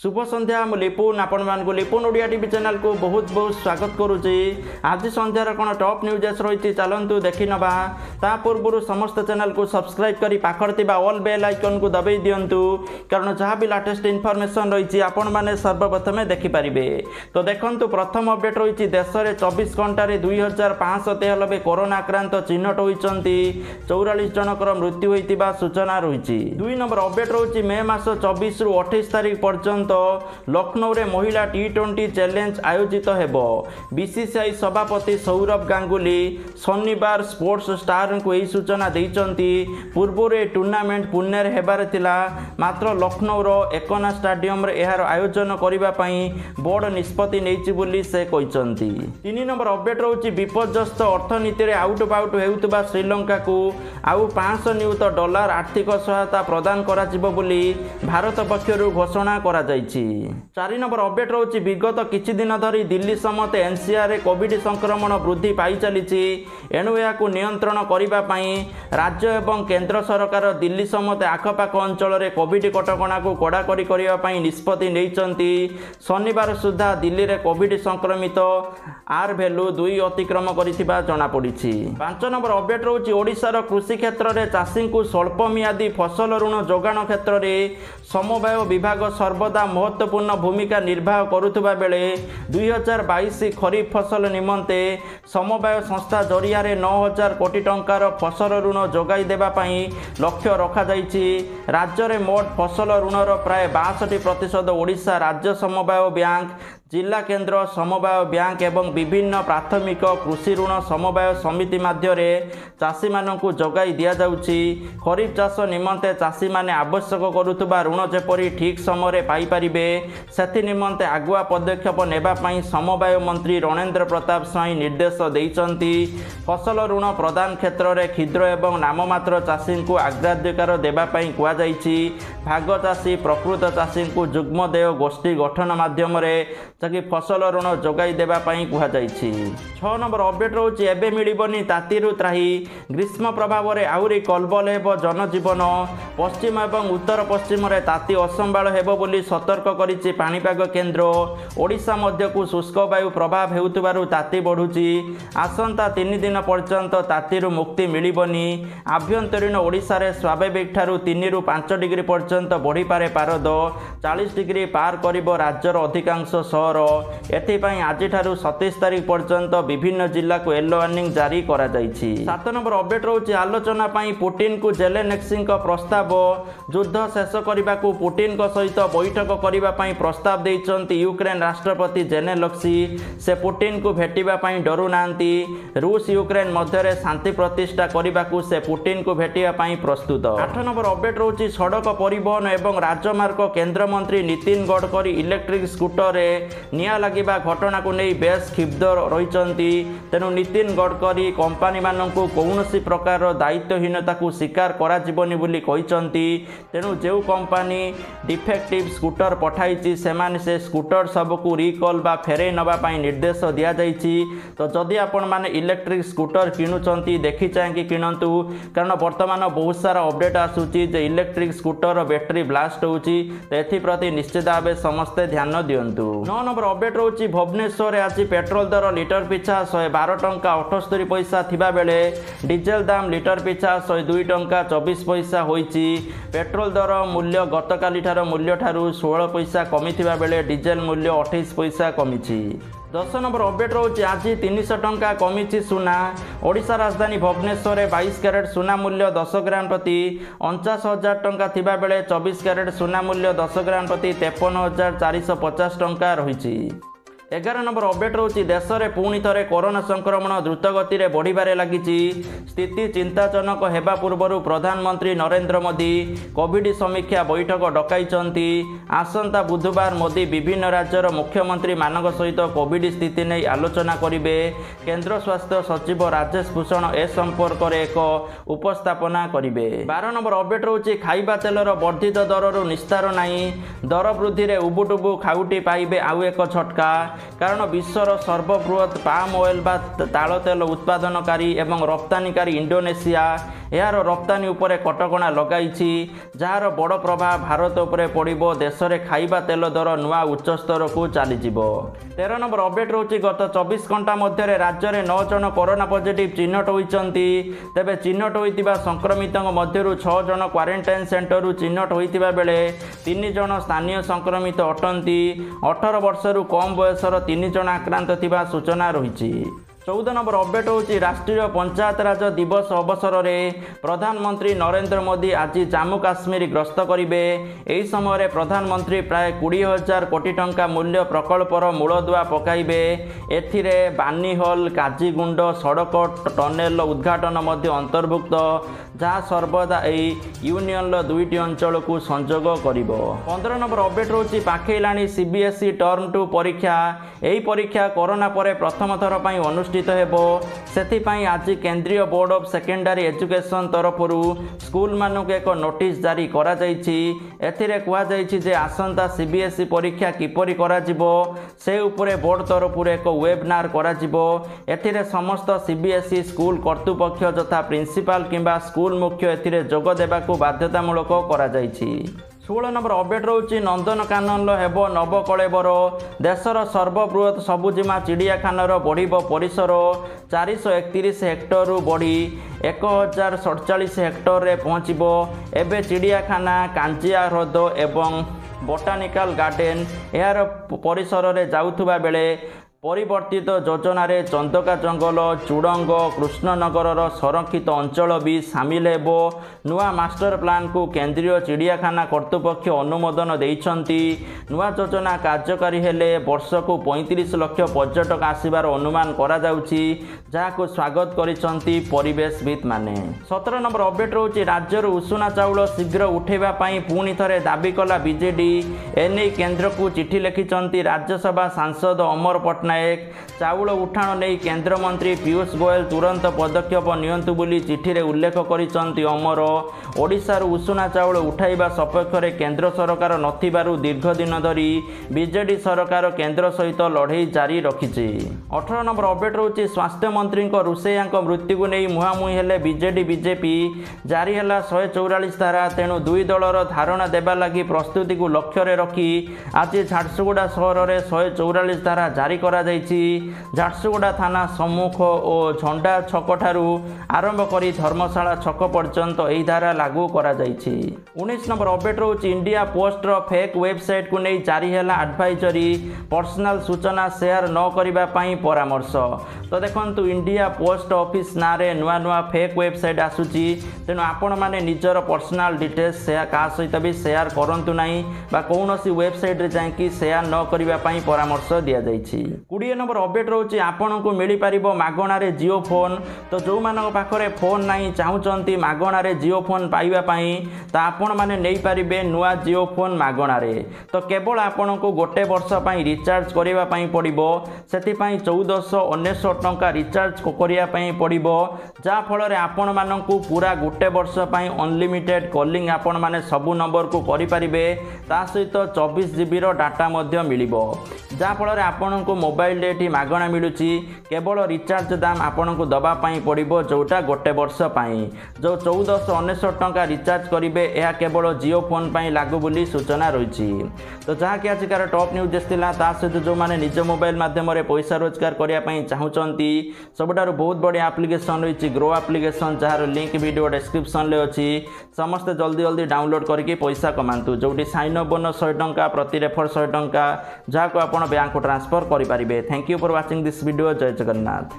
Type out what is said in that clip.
ଶୁଭ ସନ୍ଧ୍ୟା ମୁଁ ଲିପୁନ ଆପଣମାନଙ୍କୁ ଲିପୁନ ଓଡ଼ିଆ ଟିଭି ଚ୍ୟାନେଲକୁ ବହୁତ ବହୁତ ସ୍ୱାଗତ କରୁଛି ଆଜି ସନ୍ଧ୍ୟାରେ କ'ଣ ଟପ୍ ନ୍ୟୁଜ୍ ଏସ୍ ରହିଛି ଚାଲନ୍ତୁ ଦେଖିନେବା ତା ପୂର୍ବରୁ ସମସ୍ତ ଚ୍ୟାନେଲକୁ ସବସ୍କ୍ରାଇବ୍ କରି ପାଖରେ ଥିବା ଅଲ୍ ବେଲ୍ ଆଇକନ୍କୁ ଦବାଇ ଦିଅନ୍ତୁ କାରଣ ଯାହା ବି ଲାଟେଷ୍ଟ ଇନଫର୍ମେସନ୍ ରହିଛି ଆପଣମାନେ ସର୍ବପ୍ରଥମେ ଦେଖିପାରିବେ ତ ଦେଖନ୍ତୁ ପ୍ରଥମ ଅପଡେଟ୍ ରହିଛି ଦେଶରେ ଚବିଶ ଘଣ୍ଟାରେ ଦୁଇ ହଜାର ପାଞ୍ଚଶହ ତେୟାନବେ କରୋନା ଆକ୍ରାନ୍ତ ଚିହ୍ନଟ ହୋଇଛନ୍ତି ଚଉରାଳିଶ ଜଣଙ୍କର ମୃତ୍ୟୁ ହୋଇଥିବା ସୂଚନା ରହିଛି ଦୁଇ ନମ୍ବର ଅପଡେଟ୍ ରହୁଛି ମେ ମାସ ଚବିଶରୁ ଅଠେଇଶ ତାରିଖ ପର୍ଯ୍ୟନ୍ତ ଲକ୍ଷ୍ନୌରେ ମହିଳା ଟି ଟ୍ୱେଣ୍ଟି ଚ୍ୟାଲେଞ୍ଜ ଆୟୋଜିତ ହେବ। ବିସିସିଆଇ ସଭାପତି ସୌରଭ ଗାଙ୍ଗୁଲି ଶନିବାର ସ୍ପୋର୍ଟସ ଷ୍ଟାରଙ୍କୁ ଏହି ସୂଚନା ଦେଇଛନ୍ତି। ପୂର୍ବରୁ ଏହି ଟୁର୍ଣ୍ଣାମେଣ୍ଟ ପୁନେରେ ହେବାର ଥିଲା। ମାତ୍ର ଲକ୍ଷ୍ନୌର ଏକନା ଷ୍ଟାଡିୟମରେ ଏହାର ଆୟୋଜନ କରିବା ପାଇଁ ବୋର୍ଡ ନିଷ୍ପତ୍ତି ନେଇଛି ବୋଲି ସେ କହିଛନ୍ତି। ତିନି ନମ୍ବର ଅପଡେଟ୍ ରହୁଛି ବିପର୍ଯ୍ୟସ୍ତ ଅର୍ଥନୀତିରେ ଆଉଟ ପାଉଟ ହେଉଥିବା ଶ୍ରୀଲଙ୍କାକୁ। ଆଉ ପାଞ୍ଚଶହ ନିୟୁତ ଡଲାର ଆର୍ଥିକ ସହାୟତା ପ୍ରଦାନ କରାଯିବ ବୋଲି ଭାରତ ପକ୍ଷରୁ ଘୋଷଣା କରାଯାଇଛି। ଚାରି ନମ୍ବର ଅପଡେଟ୍ ରହୁଛି ବିଗତ କିଛି ଦିନ ଧରି ଦିଲ୍ଲୀ ସମେତ ଏନ୍ସିଆର୍ରେ କୋଭିଡ ସଂକ୍ରମଣ ବୃଦ୍ଧି ପାଇଚାଲିଛି। ଏଣୁ ଏହାକୁ ନିୟନ୍ତ୍ରଣ କରିବା ପାଇଁ ରାଜ୍ୟ ଏବଂ କେନ୍ଦ୍ର ସରକାର ଦିଲ୍ଲୀ ସମେତ ଆଖପାଖ ଅଞ୍ଚଳରେ କୋଭିଡ କଟକଣାକୁ କଡ଼ାକଡ଼ି କରିବା ପାଇଁ ନିଷ୍ପତ୍ତି ନେଇଛନ୍ତି। ଶନିବାର ସୁଦ୍ଧା ଦିଲ୍ଲୀରେ କୋଭିଡ ସଂକ୍ରମିତ ଆର୍ ଭ୍ୟାଲୁ ଦୁଇ ଅତିକ୍ରମ କରିଥିବା ଜଣାପଡ଼ିଛି। ପାଞ୍ଚ ନମ୍ବର ଅପଡେଟ୍ ରହୁଛି ଓଡ଼ିଶାର କୃଷି କ୍ଷେତ୍ରରେ ଚାଷୀଙ୍କୁ ସ୍ୱଳ୍ପ ମିଆଦି ଫସଲ ଋଣ ଯୋଗାଣ କ୍ଷେତ୍ରରେ ସମବାୟ ବିଭାଗ ସର୍ବଦା ମହତ୍ତ୍ୱପୂର୍ଣ୍ଣ ଭୂମିକା ନିର୍ବାହ କରୁଥିବା ବେଳେ ଦୁଇ ହଜାର ବାଇଶ ଖରିଫ ଫସଲ ନିମନ୍ତେ ସମବାୟ ସଂସ୍ଥା ଜରିଆରେ ନଅ ହଜାର କୋଟି ଟଙ୍କାର ଫସଲ ଋଣ ଯୋଗାଇ ଦେବା ପାଇଁ ଲକ୍ଷ୍ୟ ରଖାଯାଇଛି ରାଜ୍ୟରେ ମୋଟ ଫସଲ ଋଣର ପ୍ରାୟ ବାଷଠି ପ୍ରତିଶତ ଓଡ଼ିଶା ରାଜ୍ୟ ସମବାୟ ବ୍ୟାଙ୍କ ଜିଲ୍ଲା କେନ୍ଦ୍ର ସମବାୟ ବ୍ୟାଙ୍କ ଏବଂ ବିଭିନ୍ନ ପ୍ରାଥମିକ କୃଷି ଋଣ ସମବାୟ ସମିତି ମାଧ୍ୟମରେ ଚାଷୀମାନଙ୍କୁ ଯୋଗାଇ ଦିଆଯାଉଛି। ଖରିଫ ଚାଷ ନିମନ୍ତେ ଚାଷୀମାନେ ଆବଶ୍ୟକ କରୁଥିବା ଋଣ ଯେପରି ଠିକ୍ ସମୟରେ ପାଇପାରିବେ ସେଥି ନିମନ୍ତେ ଆଗୁଆ ପଦକ୍ଷେପ ନେବା ପାଇଁ ସମବାୟ ମନ୍ତ୍ରୀ ରଣେନ୍ଦ୍ର ପ୍ରତାପ ସ୍ୱାଇଁ ନିର୍ଦ୍ଦେଶ ଦେଇଛନ୍ତି। ଫସଲ ଋଣ ପ୍ରଦାନ କ୍ଷେତ୍ରରେ କ୍ଷୁଦ୍ର ଏବଂ ନାମମାତ୍ର ଚାଷୀଙ୍କୁ ଅଗ୍ରାଧିକାର ଦେବା ପାଇଁ କୁହାଯାଇଛି। ଭାଗ ଚାଷୀ ପ୍ରକୃତ ଚାଷୀଙ୍କୁ ଯୁଗ୍ମ ଦେୟ ଗୋଷ୍ଠୀ ଗଠନ ମାଧ୍ୟମରେ ଯାହାକି ଫସଲ ଋଣ ଯୋଗାଇ ଦେବା ପାଇଁ କୁହାଯାଇଛି। ଛଅ ନମ୍ବର ଅପଡେଟ୍ ରହୁଛି ଏବେ ମିଳିବନି ତାତିରୁ ତ୍ରାହି। ଗ୍ରୀଷ୍ମ ପ୍ରଭାବରେ ଆହୁରି କଲବଲ ହେବ ଜନଜୀବନ। ପଶ୍ଚିମ ଏବଂ ଉତ୍ତର ପଶ୍ଚିମରେ ତାତି ଅସମ୍ଭାଳ ହେବ ବୋଲି ସତର୍କ କରିଛି ପାଣିପାଗ କେନ୍ଦ୍ର। ଓଡ଼ିଶା ମଧ୍ୟକୁ ଶୁଷ୍କ ବାୟୁ ପ୍ରଭାବ ହେଉଥିବାରୁ ତାତି ବଢ଼ୁଛି। ଆସନ୍ତା ତିନି ଦିନ ପର୍ଯ୍ୟନ୍ତ ତାତିରୁ ମୁକ୍ତି ମିଳିବନି। ଆଭ୍ୟନ୍ତରୀଣ ଓଡ଼ିଶାରେ ସ୍ୱାଭାବିକ ଠାରୁ ତିନିରୁ ପାଞ୍ଚ ଡିଗ୍ରୀ ପର୍ଯ୍ୟନ୍ତ ବଢ଼ିପାରେ ପାରଦ। ଚାଳିଶ ଡିଗ୍ରୀ ପାର କରିବ ରାଜ୍ୟର ଅଧିକାଂଶ ସହର। ଏଥିପାଇଁ ଆଜିଠାରୁ ସତେଇଶ ତାରିଖ ପର୍ଯ୍ୟନ୍ତ ବିଭିନ୍ନ ଜିଲ୍ଲାକୁ ୟେଲୋ ୱାର୍ଣ୍ଣିଂ ଜାରି କରାଯାଇଛି। ସାତ ନମ୍ବର ଅପଡେଟ୍ ରହୁଛି ଆଲୋଚନା ପାଇଁ ପୁଟିନଙ୍କୁ ଜେଲେନେକ୍ସିଙ୍କ ପ୍ରସ୍ତାବ। ଯୁଦ୍ଧ ଶେଷ କରିବାକୁ ପୁଟିନଙ୍କ ସହିତ ବୈଠକ କରିବା ପାଇଁ ପ୍ରସ୍ତାବ ଦେଇଛନ୍ତି ୟୁକ୍ରେନ ରାଷ୍ଟ୍ରପତି ଜେନେଲକ୍ସି। ସେ ପୁଟିନଙ୍କୁ ଭେଟିବା ପାଇଁ ଡରୁନାହାନ୍ତି। ରୁଷ ୟୁକ୍ରେନ ମଧ୍ୟରେ ଶାନ୍ତି ପ୍ରତିଷ୍ଠା କରିବାକୁ ସେ ପୁଟିନଙ୍କୁ ଭେଟିବା ପାଇଁ ପ୍ରସ୍ତୁତ। ଆଠ ନମ୍ବର ଅପଡେଟ୍ ରହୁଛି ସଡ଼କ ପରିବହନ ଏବଂ ରାଜମାର୍ଗ କେନ୍ଦ୍ରମନ୍ତ୍ରୀ ନୀତିନ ଗଡ଼କରୀ ଇଲେକ୍ଟ୍ରିକ୍ ସ୍କୁଟରରେ ନିଆଁ ଲାଗିବା ଘଟଣାକୁ ନେଇ ବେଶ୍ କ୍ଷୁବ୍ଧ ରହିଛନ୍ତି ତେଣୁ ନୀତିନ ଗଡ଼କରୀ କମ୍ପାନୀମାନଙ୍କୁ କୌଣସି ପ୍ରକାରର ଦାୟିତ୍ୱହୀନତାକୁ ସ୍ୱୀକାର କରାଯିବନି ବୋଲି କହିଛନ୍ତି। ତେଣୁ ଯେଉଁ କମ୍ପାନୀ ଡିଫେକ୍ଟିଭ୍ ସ୍କୁଟର ପଠାଇଛି ସେମାନେ ସେ ସ୍କୁଟର ସବୁକୁ ରିକଲ୍ ବା ଫେରାଇ ନେବା ପାଇଁ ନିର୍ଦ୍ଦେଶ ଦିଆଯାଇଛି। ତ ଯଦି ଆପଣମାନେ ଇଲେକ୍ଟ୍ରିକ୍ ସ୍କୁଟର କିଣୁଛନ୍ତି ଦେଖି ଚାହିଁକି କିଣନ୍ତୁ। କାରଣ ବର୍ତ୍ତମାନ ବହୁତ ସାରା ଅପଡେଟ୍ ଆସୁଛି ଯେ ଇଲେକ୍ଟ୍ରିକ୍ ସ୍କୁଟର ବ୍ୟାଟେରୀ ବ୍ଲାଷ୍ଟ ହେଉଛି। ତ ଏଥିପ୍ରତି ନିଶ୍ଚିତ ଭାବେ ସମସ୍ତେ ଧ୍ୟାନ ଦିଅନ୍ତୁ। ନଅ ନମ୍ବର ଅପଡେଟ୍ ରହୁଛି ଭୁବନେଶ୍ୱରରେ ଆଜି ପେଟ୍ରୋଲ ଦର ଲିଟର ପିଛା ଶହେ ବାର ଟଙ୍କା ଅଠସ୍ତରୀ ପଇସା ଥିବାବେଳେ ଡିଜେଲ ଦାମ ଲିଟର ପିଛା ଶହେ ଦୁଇ ଟଙ୍କା ଚବିଶ ପଇସା ହୋଇଛି। ପେଟ୍ରୋଲ ଦର ମୂଲ୍ୟ ଗତକାଲିଠାର ମୂଲ୍ୟଠାରୁ ଷୋହଳ ପଇସା କମିଥିବା ବେଳେ ଡିଜେଲ ମୂଲ୍ୟ ଅଠେଇଶ ପଇସା କମିଛି। ଦଶ ନମ୍ବର ଅପଡେଟ୍ ରହୁଛି ଆଜି ତିନିଶହ ଟଙ୍କା କମିଛି ସୁନା। ଓଡ଼ିଶା ରାଜଧାନୀ ଭୁବନେଶ୍ୱରରେ ବାଇଶ କ୍ୟାରେଟ୍ ସୁନା ମୂଲ୍ୟ ଦଶ ଗ୍ରାମ ପ୍ରତି ଅଣଚାଶ ହଜାର ଟଙ୍କା ଥିବାବେଳେ ଚବିଶ କ୍ୟାରେଟ୍ ସୁନା ମୂଲ୍ୟ ଦଶ ଗ୍ରାମ ପ୍ରତି ତେପନ ହଜାର ଚାରିଶହ ପଚାଶ ଟଙ୍କା ରହିଛି। ଏଗାର ନମ୍ବର ଅପଡେଟ୍ ରହୁଛି ଦେଶରେ ପୁଣି ଥରେ କରୋନା ସଂକ୍ରମଣ ଦ୍ରୁତ ଗତିରେ ବଢ଼ିବାରେ ଲାଗିଛି। ସ୍ଥିତି ଚିନ୍ତାଜନକ ହେବା ପୂର୍ବରୁ ପ୍ରଧାନମନ୍ତ୍ରୀ ନରେନ୍ଦ୍ର ମୋଦି କୋଭିଡ ସମୀକ୍ଷା ବୈଠକ ଡକାଇଛନ୍ତି। ଆସନ୍ତା ବୁଧବାର ମୋଦି ବିଭିନ୍ନ ରାଜ୍ୟର ମୁଖ୍ୟମନ୍ତ୍ରୀମାନଙ୍କ ସହିତ କୋଭିଡ ସ୍ଥିତି ନେଇ ଆଲୋଚନା କରିବେ। କେନ୍ଦ୍ର ସ୍ୱାସ୍ଥ୍ୟ ସଚିବ ରାଜେଶ ଭୂଷଣ ଏ ସମ୍ପର୍କରେ ଏକ ଉପସ୍ଥାପନା କରିବେ। ବାର ନମ୍ବର ଅପଡେଟ୍ ରହୁଛି ଖାଇବା ତେଲର ବର୍ଦ୍ଧିତ ଦରରୁ ନିସ୍ତାର ନାହିଁ। ଦର ବୃଦ୍ଧିରେ ଉବୁଟୁବୁ ଖାଉଟି ପାଇବେ ଆଉ ଏକ ଝଟକା କାରଣ ବିଶ୍ୱର ସର୍ବବୃହତ୍ ପାମ୍ ଅଏଲ୍ ବା ତାଳ ତେଲ ଉତ୍ପାଦନକାରୀ ଏବଂ ରପ୍ତାନିକାରୀ ଇଣ୍ଡୋନେସିଆ ଏହାର ରପ୍ତାନି ଉପରେ କଟକଣା ଲଗାଇଛି ଯାହାର ବଡ଼ ପ୍ରଭାବ ଭାରତ ଉପରେ ପଡ଼ିବ। ଦେଶରେ ଖାଇବା ତେଲ ଦର ନୂଆ ଉଚ୍ଚ ସ୍ତରକୁ ଚାଲିଯିବ। ତେର ନମ୍ବର ଅପଡେଟ୍ ରହୁଛି ଗତ ଚବିଶ ଘଣ୍ଟା ମଧ୍ୟରେ ରାଜ୍ୟରେ ନଅ ଜଣ କରୋନା ପଜିଟିଭ୍ ଚିହ୍ନଟ ହୋଇଛନ୍ତି। ତେବେ ଚିହ୍ନଟ ହୋଇଥିବା ସଂକ୍ରମିତଙ୍କ ମଧ୍ୟରୁ ଛଅ ଜଣ କ୍ୱାରେଣ୍ଟାଇନ୍ ସେଣ୍ଟରରୁ ଚିହ୍ନଟ ହୋଇଥିବା ବେଳେ ତିନି ଜଣ ସ୍ଥାନୀୟ ସଂକ୍ରମିତ ଅଟନ୍ତି। ଅଠର ବର୍ଷରୁ କମ୍ ବୟସର ତିନି ଜଣ ଆକ୍ରାନ୍ତ ଥିବା ସୂଚନା ରହିଛି। ଚଉଦ ନମ୍ବର ଅପଡେଟ୍ ହେଉଛି ରାଷ୍ଟ୍ରୀୟ ପଞ୍ଚାୟତ ରାଜ ଦିବସ ଅବସରରେ ପ୍ରଧାନମନ୍ତ୍ରୀ ନରେନ୍ଦ୍ର ମୋଦି ଆଜି ଜାମ୍ମୁ କାଶ୍ମୀର ଗସ୍ତ କରିବେ। ଏହି ସମୟରେ ପ୍ରଧାନମନ୍ତ୍ରୀ ପ୍ରାୟ କୋଡ଼ିଏ ହଜାର କୋଟି ଟଙ୍କା ମୂଲ୍ୟ ପ୍ରକଳ୍ପର ମୂଳଦୁଆ ପକାଇବେ। ଏଥିରେ ବାନିହଲ୍ କାଜିଗୁଣ୍ଡ ସଡ଼କ ଟନେଲର ଉଦ୍ଘାଟନ ମଧ୍ୟ ଅନ୍ତର୍ଭୁକ୍ତ ଯାହା ସର୍ବଦା ଏହି ୟୁନିୟନର ଦୁଇଟି ଅଞ୍ଚଳକୁ ସଂଯୋଗ କରିବ। ପନ୍ଦର ନମ୍ବର ଅପଡେଟ୍ ରହୁଛି ପାଖେଇଲାଣି ସିବିଏସ୍ଇ ଟର୍ମ ଟୁ ପରୀକ୍ଷା। ଏହି ପରୀକ୍ଷା କରୋନା ପରେ ପ୍ରଥମ ଥର ପାଇଁ ଅନୁଷ୍ଠିତ ହେବ। ସେଥିପାଇଁ ଆଜି କେନ୍ଦ୍ରୀୟ ବୋର୍ଡ଼ ଅଫ୍ ସେକେଣ୍ଡାରୀ ଏଜୁକେସନ୍ ତରଫରୁ ସ୍କୁଲମାନଙ୍କୁ ଏକ ନୋଟିସ୍ ଜାରି କରାଯାଇଛି। ଏଥିରେ କୁହାଯାଇଛି ଯେ ଆସନ୍ତା ସିବିଏସ୍ଇ ପରୀକ୍ଷା କିପରି କରାଯିବ ସେ ଉପରେ ବୋର୍ଡ଼ ତରଫରୁ ଏକ ୱେବନାର କରାଯିବ। ଏଥିରେ ସମସ୍ତ ସିବିଏସ୍ଇ ସ୍କୁଲ କର୍ତ୍ତୃପକ୍ଷ ଯଥା ପ୍ରିନ୍ସିପାଲ କିମ୍ବା ସ୍କୁଲ ମୁଖ୍ୟ ଏଥିରେ ଯୋଗ ଦେବାକୁ ବାଧ୍ୟତାମୂଳକ କରାଯାଇଛି। ଷୋହଳ ନମ୍ବର ଅପଡେଟ୍ ରହୁଛି ନନ୍ଦନକାନନର ହେବ ନବକଳେବର। ଦେଶର ସର୍ବବୃହତ ସବୁଜିମା ଚିଡ଼ିଆଖାନାର ବଢ଼ିବ ପରିସର। ଚାରିଶହ ଏକତିରିଶ ହେକ୍ଟରରୁ ବଢ଼ି ଏକ ହଜାର ସତଚାଳିଶ ହେକ୍ଟରରେ ପହଞ୍ଚିବ। ଏବେ ଚିଡ଼ିଆଖାନା କାଞ୍ଜିଆ ହ୍ରଦ ଏବଂ ବୋଟାନିକାଲ ଗାର୍ଡେନ ଏହାର ପରିସରରେ ଯାଉଥିବା ବେଳେ ପରିବର୍ତ୍ତିତ ଯୋଜନାରେ ଚନ୍ଦକା ଜଙ୍ଗଲ ଚୁଡ଼ଙ୍ଗ କୃଷ୍ଣନଗରର ସଂରକ୍ଷିତ ଅଞ୍ଚଳ ବି ସାମିଲ ହେବ। ନୂଆ ମାଷ୍ଟର ପ୍ଲାନ୍କୁ କେନ୍ଦ୍ରୀୟ ଚିଡ଼ିଆଖାନା କର୍ତ୍ତୃପକ୍ଷ ଅନୁମୋଦନ ଦେଇଛନ୍ତି। ନୂଆ ଯୋଜନା କାର୍ଯ୍ୟକାରୀ ହେଲେ ବର୍ଷକୁ ପଇଁତିରିଶ ଲକ୍ଷ ପର୍ଯ୍ୟଟକ ଆସିବାର ଅନୁମାନ କରାଯାଉଛି ଯାହାକୁ ସ୍ୱାଗତ କରିଛନ୍ତି ପରିବେଶବିତ୍ମାନେ ସତର ନମ୍ବର ଅପଡେଟ୍ ରହୁଛି ରାଜ୍ୟରୁ ଉଷୁନା ଚାଉଳ ଶୀଘ୍ର ଉଠାଇବା ପାଇଁ ପୁଣି ଥରେ ଦାବି କଲା ବିଜେଡି। ଏନେଇ କେନ୍ଦ୍ରକୁ ଚିଠି ଲେଖିଛନ୍ତି ରାଜ୍ୟସଭା ସାଂସଦ ଅମର ପଟ୍ଟନାୟକ। ପଟ୍ଟନାୟକ। ଚାଉଳ ଉଠାଣ ନେଇ କେନ୍ଦ୍ରମନ୍ତ୍ରୀ ପୀୟୁଷ ଗୋୟଲ ତୁରନ୍ତ ପଦକ୍ଷେପ ନିଅନ୍ତୁ ବୋଲି ଚିଠିରେ ଉଲ୍ଲେଖ କରିଛନ୍ତି ଅମର। ଓଡ଼ିଶାରୁ ଉଷୁନା ଚାଉଳ ଉଠାଇବା ସପକ୍ଷରେ କେନ୍ଦ୍ର ସରକାର ନଥିବାରୁ ଦୀର୍ଘ ଦିନ ଧରି ବିଜେଡି ସରକାର କେନ୍ଦ୍ର ସହିତ ଲଢ଼େଇ ଜାରି ରଖିଛି। ଅଠର ନମ୍ବର ଅପଡେଟ୍ ରହୁଛି ସ୍ୱାସ୍ଥ୍ୟମନ୍ତ୍ରୀଙ୍କ ରୋଷେଇଆଙ୍କ ମୃତ୍ୟୁକୁ ନେଇ ମୁହାଁମୁହିଁ ହେଲେ ବିଜେଡି ବିଜେପି। ଜାରି ହେଲା ଶହେ ଚଉରାଳିଶ ଧାରା। ତେଣୁ ଦୁଇ ଦଳର ଧାରଣା ଦେବା ଲାଗି ପ୍ରସ୍ତୁତିକୁ ଲକ୍ଷ୍ୟରେ ରଖି ଆଜି ଝାରସୁଗୁଡ଼ା ସହରରେ ଶହେ ଚଉରାଳିଶ ଧାରା ଜାରି କରା କରାଯାଇଛି। ଝାରସୁଗୁଡ଼ା ଥାନା ସମ୍ମୁଖ ଓ ଝଣ୍ଡା ଛକଠାରୁ ଆରମ୍ଭ କରି ଧର୍ମଶାଳା ଛକ ପର୍ଯ୍ୟନ୍ତ ଏହି ଧାରା ଲାଗୁ କରାଯାଇଛି। ଉଣେଇଶ ନମ୍ବର ଅପଡେଟ୍ ରହୁଛି ଇଣ୍ଡିଆ ପୋଷ୍ଟର ଫେକ୍ ୱେବସାଇଟ୍କୁ ନେଇ ଜାରି ହେଲା ଆଡଭାଇଜରି। ପର୍ସନାଲ ସୂଚନା ସେୟାର ନ କରିବା ପାଇଁ ପରାମର୍ଶ। ତ ଦେଖନ୍ତୁ ଇଣ୍ଡିଆ ପୋଷ୍ଟ ଅଫିସ୍ ନାଁରେ ନୂଆ ନୂଆ ଫେକ୍ ୱେବସାଇଟ୍ ଆସୁଛି। ତେଣୁ ଆପଣମାନେ ନିଜର ପର୍ସନାଲ ଡିଟେଲ୍ସ ସେୟା କାହା ସହିତ ବି ସେୟାର କରନ୍ତୁ ନାହିଁ ବା କୌଣସି ୱେବସାଇଟ୍ରେ ଯାଇକି ସେୟାର ନ କରିବା ପାଇଁ ପରାମର୍ଶ ଦିଆଯାଇଛି। କୋଡ଼ିଏ ନମ୍ବର ଅପଡେଟ୍ ରହୁଛି ଆପଣଙ୍କୁ ମିଳିପାରିବ ମାଗଣାରେ ଜିଓ ଫୋନ୍ ତ ଯେଉଁମାନଙ୍କ ପାଖରେ ଫୋନ୍ ନାହିଁ ଚାହୁଁଛନ୍ତି ମାଗଣାରେ ଜିଓ ଫୋନ୍ ପାଇବା ପାଇଁ ତ ଆପଣମାନେ ନେଇପାରିବେ ନୂଆ ଜିଓ ଫୋନ୍ ମାଗଣାରେ। ତ କେବଳ ଆପଣଙ୍କୁ ଗୋଟେ ବର୍ଷ ପାଇଁ ରିଚାର୍ଜ କରିବା ପାଇଁ ପଡ଼ିବ ସେଥିପାଇଁ ଚଉଦଶହ ଅନେଶ୍ୱତ ଟଙ୍କା ରିଚାର୍ଜ କରିବା ପାଇଁ ପଡ଼ିବ ଯାହାଫଳରେ ଆପଣମାନଙ୍କୁ ପୁରା ଗୋଟେ ବର୍ଷ ପାଇଁ ଅନଲିମିଟେଡ୍ କଲିଂ ଆପଣମାନେ ସବୁ ନମ୍ବରକୁ କରିପାରିବେ ତା ସହିତ ଚବିଶ ଜିବିର ଡାଟା ମଧ୍ୟ ମିଳିବ। ଯାହାଫଳରେ ଆପଣଙ୍କୁ ମୋବାଇଲରେ ଏଠି ମାଗଣା ମିଳୁଛି। କେବଳ ରିଚାର୍ଜ ଦାମ ଆପଣଙ୍କୁ ଦେବା ପାଇଁ ପଡ଼ିବ ଯେଉଁଟା ଗୋଟେ ବର୍ଷ ପାଇଁ। ଯେଉଁ ଚଉଦଶହ ଅନେଶ୍ୱତ ଟଙ୍କା ରିଚାର୍ଜ କରିବେ ଏହା କେବଳ ଜିଓ ଫୋନ୍ ପାଇଁ ଲାଗୁ ବୋଲି ସୂଚନା ରହିଛି। ତ ଯାହାକି ଆଜିକାର ଟପ୍ ନ୍ୟୁଜ୍ ଆସିଥିଲା ତା ସହିତ ଯେଉଁମାନେ ନିଜ ମୋବାଇଲ ମାଧ୍ୟମରେ ପଇସା ରୋଜଗାର କରିବା ପାଇଁ ଚାହୁଁଛନ୍ତି ସବୁଠାରୁ ବହୁତ ବଢ଼ିଆ ଆପ୍ଲିକେସନ୍ ରହିଛି ଗ୍ରୋ ଆପ୍ଲିକେସନ୍ ଯାହାର ଲିଙ୍କ୍ ଭିଡ଼ିଓ ଡେସ୍କ୍ରିପସନ୍ରେ ଅଛି। ସମସ୍ତେ ଜଲ୍ଦି ଜଲ୍ଦି ଡାଉନଲୋଡ଼ କରିକି ପଇସା କମାନ୍ତୁ ଯେଉଁଠି ସାଇନ୍ ଅପ୍ ବୋନସ୍ ଶହେ ଟଙ୍କା ପ୍ରତି ରେଫର ଶହେ ଟଙ୍କା ଯାହାକୁ ଆପଣ ବ୍ୟାଙ୍କକୁ ଟ୍ରାନ୍ସଫର କରିପାରିବେ। bye. Thank you for watching this video. Jai Jagannath.